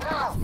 Now!